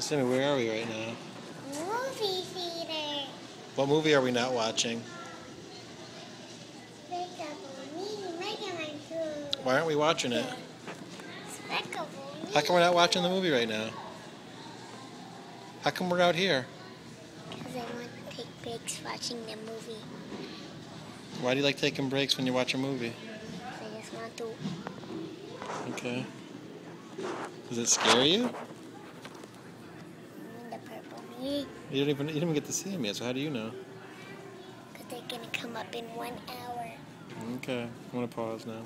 So, Sammy, where are we right now? Movie theater. What movie are we not watching? Despicable Me, Mega Man 2. Why aren't we watching it? How come we're not watching the movie right now? How come we're out here? Because I want to take breaks watching the movie. Why do you like taking breaks when you watch a movie? I just want to. Okay. Does it scare you? Me. You don't even you didn't even get to see him yet, so how do you know? Because they're going to come up in one hour. Okay, I'm gonna pause now.